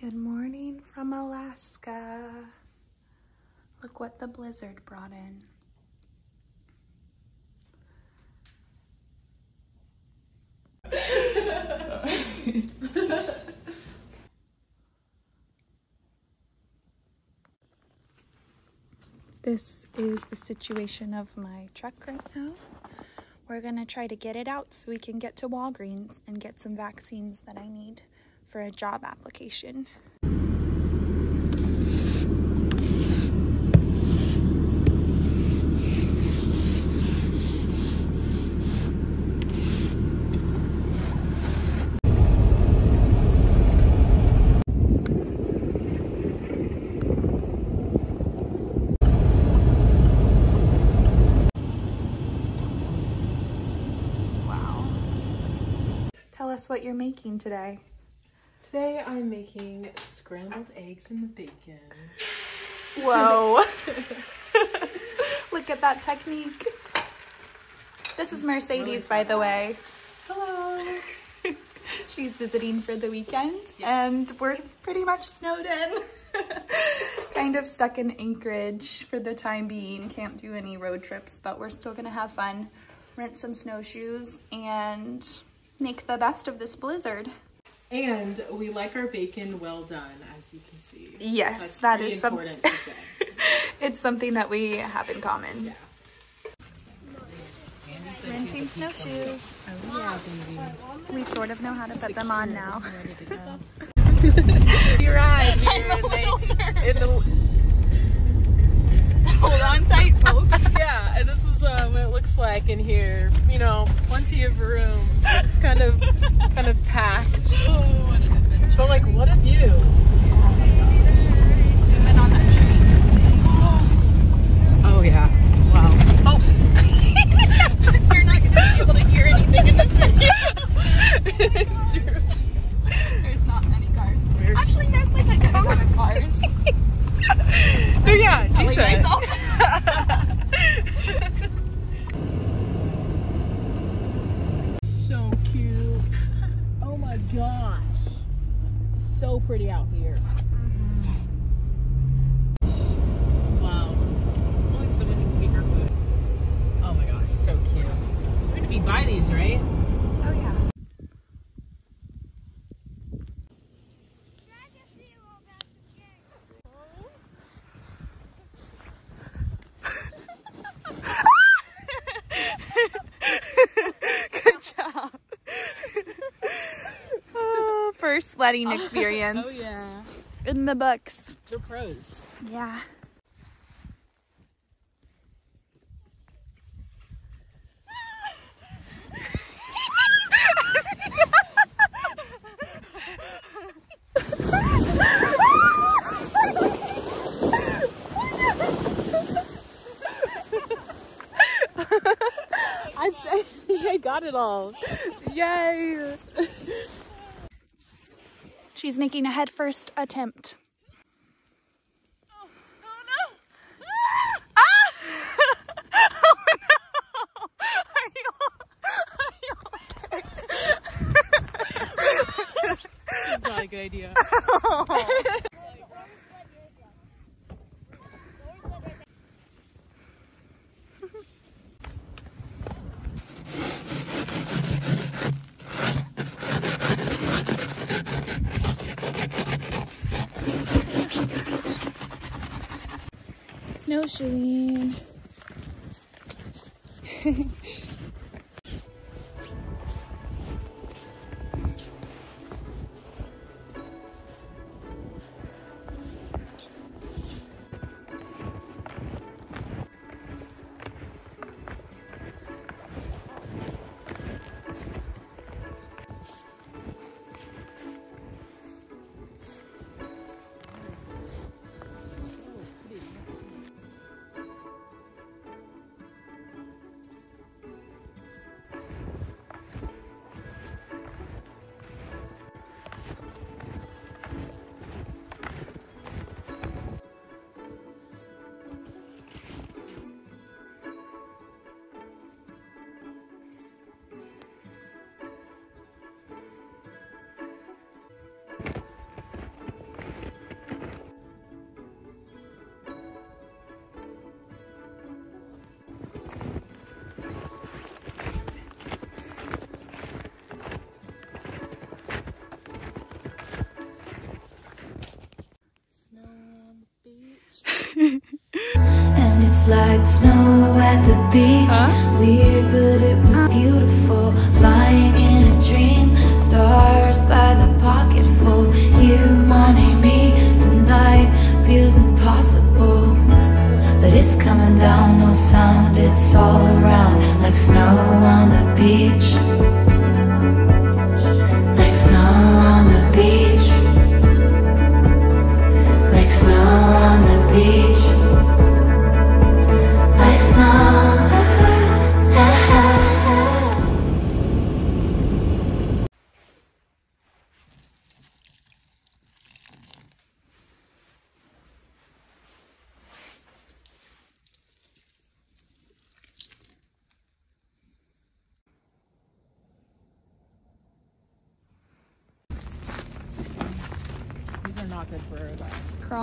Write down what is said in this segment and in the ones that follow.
Good morning from Alaska. Look what the blizzard brought in. this is the situation of my truck right now. We're gonna try to get it out so we can get to Walgreens and get some vaccines that I need for a job application. Tell us what you're making today. Today I'm making scrambled eggs and bacon. Whoa. Look at that technique. This is Mercedes, by the way. Hello. She's visiting for the weekend, and we're pretty much snowed in. kind of stuck in Anchorage for the time being. Can't do any road trips, but we're still gonna have fun. Rent some snowshoes and make the best of this blizzard. And we like our bacon well done, as you can see. Yes, That's that pretty some- important to say. It's something that we have in common. Yeah. Renting snowshoes. Oh yeah, baby. We sort of know how to put them on now. You ride here in the, in the Hold on tight, folks. yeah, and this is uh, what it looks like in here. You know, plenty of room. It's kind of kind of packed. Oh, what an adventure. But like, what a view! Zoom in on that tree. Oh yeah. Wow. Oh, You're not going to be able to hear anything in this video. it's true. There's not many cars. Weird. Actually, there's like a good amount of cars. Oh yeah, Telling decent. myself. So cute. Oh my gosh. So pretty out here. Wow. Only someone can take our photo. Oh my gosh, so cute. We're gonna be by these, right? Oh, yeah. Good job. Oh, first sledding oh, experience Oh yeah. in the books. They're pros. Yeah. I, I I got it all. Yay! She's making a headfirst attempt. Adrian. And it's like snow at the beach. Weird, but it was beautiful. Flying in a dream, stars by the pocketful. You wanting me tonight feels impossible. But it's coming down, no sound, it's all around. Like snow on the beach.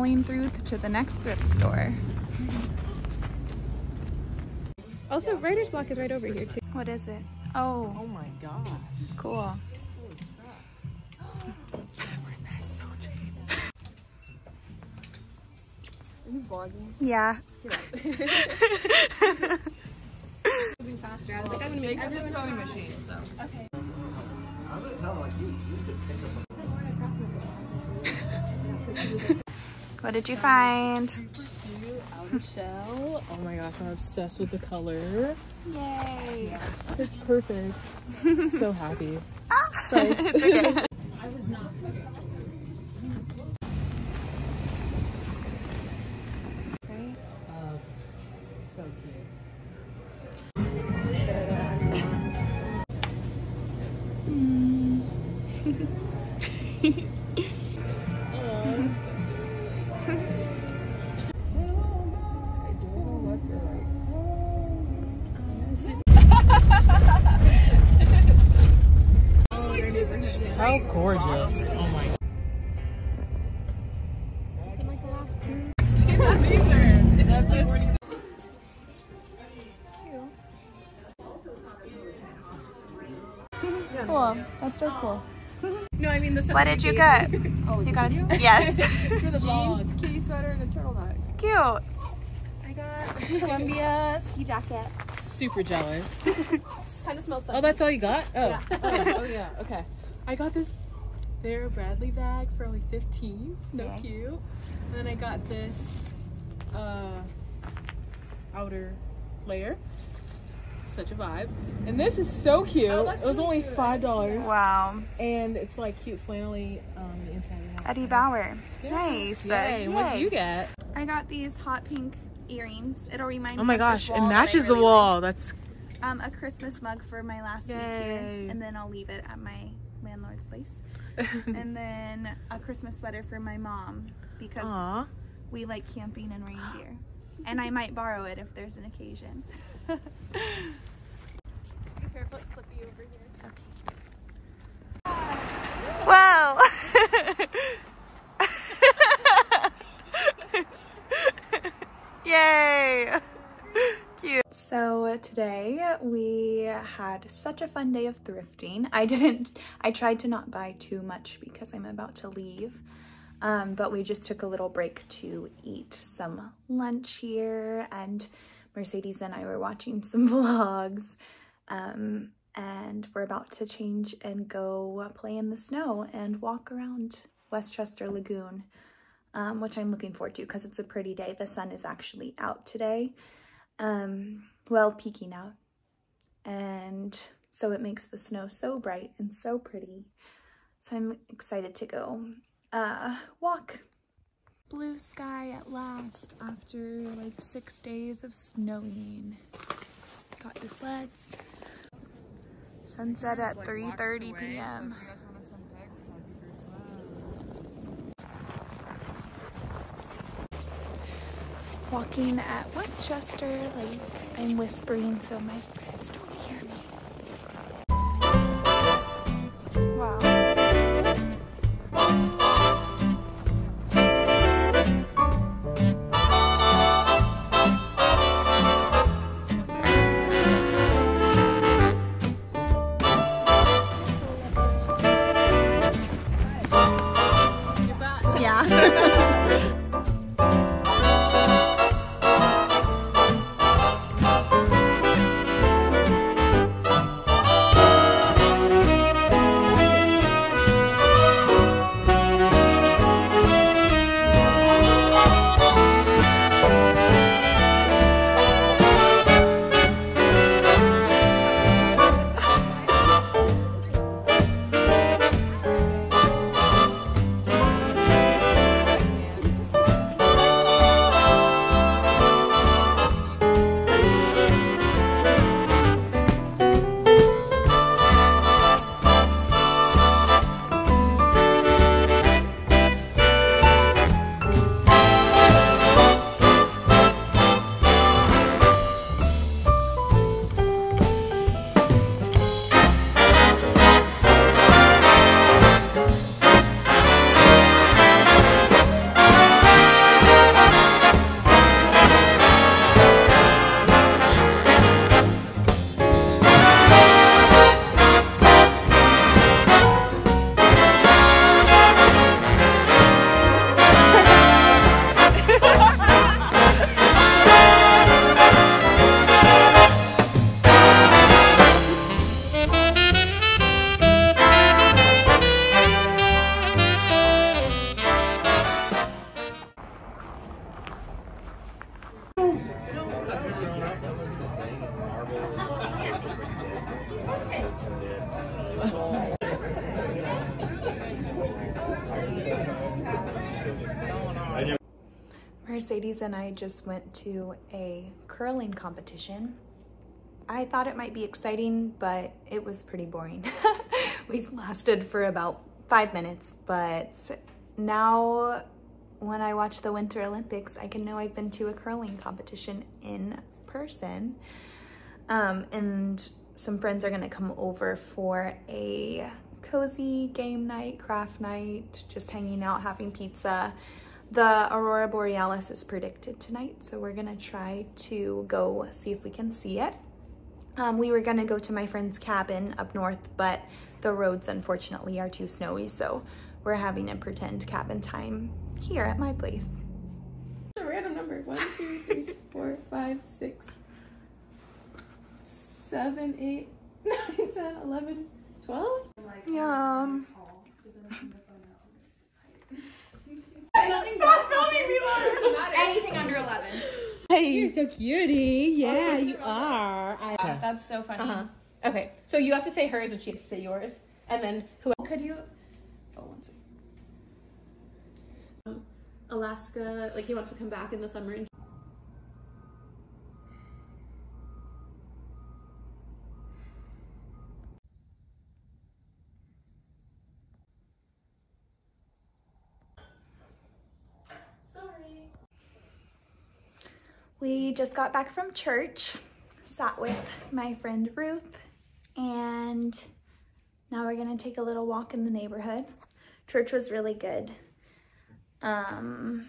Crawling through to the next thrift store. Also, writer's block is right over here too. What is it? Oh, Oh my gosh. cool. Are you vlogging? Yeah. Moving faster. I was like, I'm gonna make I'm just sewing machine, so. What did you find? Super cute outer shell. Oh my gosh, I'm obsessed with the color. Yay. It's perfect. so happy. Ah, Sorry. it's okay. Cool. That's so cool. No, I mean the What did you get? Oh, You got yes. For the vlog. jeans, kitty sweater, and a turtleneck. Cute. I got Columbia ski jacket. Super jealous. Kind of smells Oh, that's all you got? Oh. Yeah. oh, oh, yeah. Okay. I got this Vera Bradley bag for only 15. So Yay. cute. And then I got this uh, outer layer. Such a vibe. And this is so cute. Oh, that's it was really only cute. Five dollars. Wow. And it's like cute flannelly on the inside of the house. Eddie Bauer. Yeah. Nice. Yay. And What did you get? I got these hot pink earrings. It'll remind me. Oh my of gosh, this it wall that I matches the really wall. That's. Um, a Christmas mug for my last week here, and then I'll leave it at my landlord's place. and then a Christmas sweater for my mom because Aw. we like camping and reindeer. And I might borrow it if there's an occasion. Be careful, it's slippy over here. Whoa! Yay! Cute. So today we had such a fun day of thrifting. I didn't, I tried to not buy too much because I'm about to leave. Um, but we just took a little break to eat some lunch here and Mercedes and I were watching some vlogs. Um, and we're about to change and go play in the snow and walk around Westchester Lagoon, um, which I'm looking forward to because it's a pretty day. The sun is actually out today, um, well, peeking out. And so it makes the snow so bright and so pretty. So I'm excited to go uh, walk. Blue sky at last after like six days of snowing. Got the sleds. Sunset at 3.30 p.m. Walking at Westchester Lake. I'm whispering so my Mercedes and I just went to a curling competition. I thought it might be exciting, but it was pretty boring. we lasted for about five minutes, but now when I watch the Winter Olympics, I can know I've been to a curling competition in person. Um, and some friends are gonna come over for a cozy game night, craft night, just hanging out, having pizza. The Aurora Borealis is predicted tonight, so we're gonna try to go see if we can see it. Um, we were gonna go to my friend's cabin up north, but the roads unfortunately are too snowy, so we're having a pretend cabin time here at my place. a random number. One, two, three, four, five, six, seven, eight, nine, ten, eleven, twelve. Yum. Stop filming me, Lauren. Anything eleven. You're so cutie. Yeah, you are. I- That's so funny. Uh-huh. Okay, so you have to say hers and she has to say yours, and then who else? could you? Oh, one second. Um, Alaska, like he wants to come back in the summer. And Sorry. We just got back from church, sat with my friend Ruth, and now we're gonna take a little walk in the neighborhood. Church was really good. Um,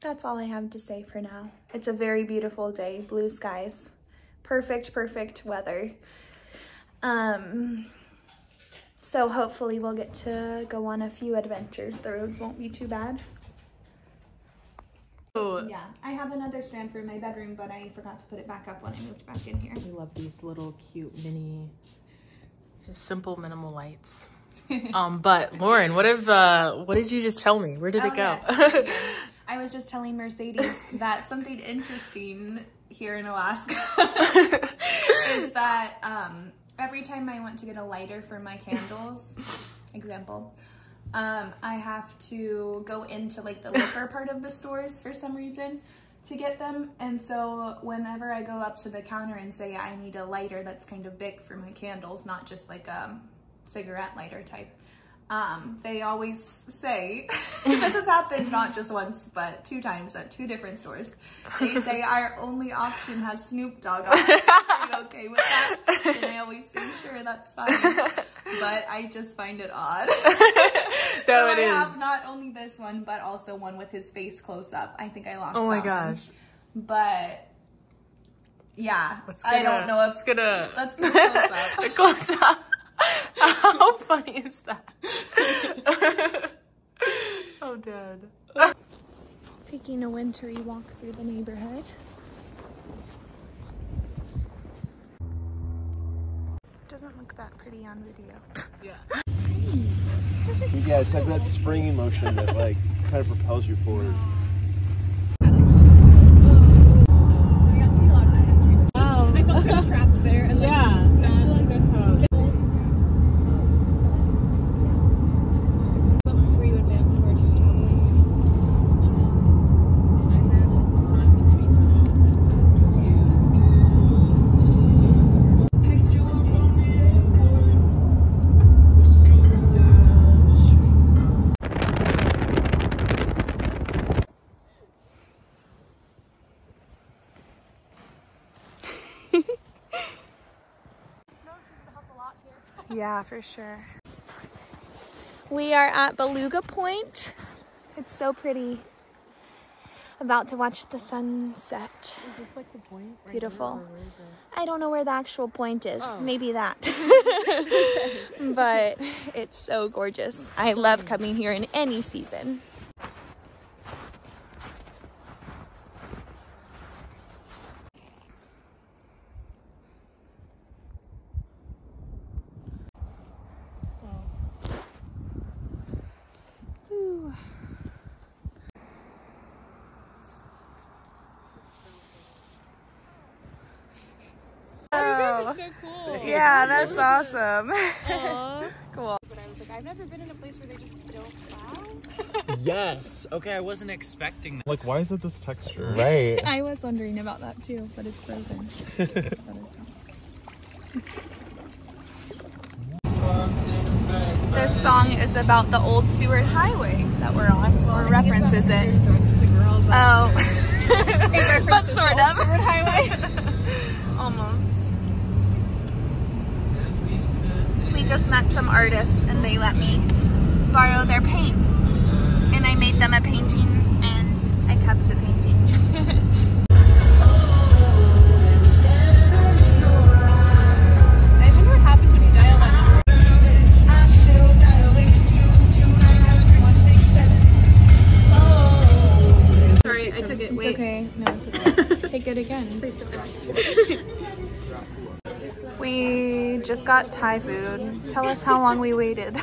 that's all I have to say for now. It's a very beautiful day, blue skies, perfect, perfect weather. Um, so hopefully we'll get to go on a few adventures. The roads won't be too bad. Yeah, I have another strand for my bedroom, but I forgot to put it back up when I moved back in here. I love these little cute mini, just simple minimal lights. um, but Lauren, what if uh, what did you just tell me? Where did Oh, it go? yes. I was just telling Mercedes that something interesting here in Alaska is that um, every time I want to get a lighter for my candles, example, um, I have to go into like the liquor part of the stores for some reason to get them. And so whenever I go up to the counter and say I need a lighter that's kind of big for my candles, not just like a cigarette lighter type, um, they always say, this has happened not just once, but two times at two different stores. They say our only option has Snoop Dogg on it. Are you okay with that? And I always say, sure, that's fine. But I just find it odd. so No, I it have not only this one, but also one with his face close up. I think I lost Oh my that one. gosh. But yeah, Let's I don't know if Let's get a let's go close up. close up. How funny is that? oh, dad. taking a wintry walk through the neighborhood. Doesn't look that pretty on video. Yeah, Yeah, it's like that springy motion that like kind of propels you forward. Yeah, for sure. We are at Beluga Point. It's so pretty. About to watch the sunset. Is this like the point? Right Beautiful. Here, or where is it? I don't know where the actual point is. Oh. Maybe that. but it's so gorgeous. I love coming here in any season. Ooh. Oh. so cool. Yeah, that's awesome. cool. But I was like, I've never been in a place where they just don't plow. Yes. Okay, I wasn't expecting that. Like, why is it this texture? Right. I was wondering about that too, but it's frozen. That is not. This song is about the old Seward Highway that we're on, or references it. Oh, but sort of. Seward Highway. Almost. Just met some artists and they let me borrow their paint. And I made them a painting and I kept the painting. Just got Thai food. Tell us how long we waited.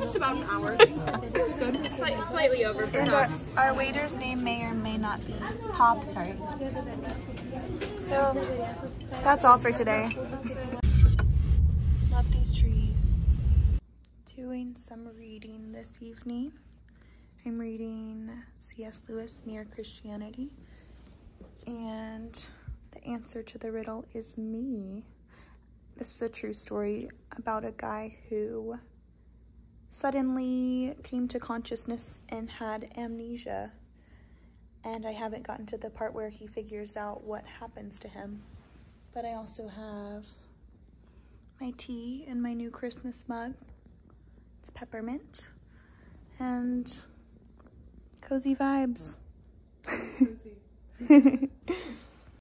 Just about an hour. It's good. Slight, slightly over, And our, perhaps. our waiter's name may or may not be Pop. Sorry. So that's all for today. Love these trees. Doing some reading this evening. I'm reading C.S. Lewis, Mere Christianity. And the answer to the riddle is me. This is a true story about a guy who suddenly came to consciousness and had amnesia. And I haven't gotten to the part where he figures out what happens to him. But I also have my tea in my new Christmas mug. It's peppermint. And cozy vibes.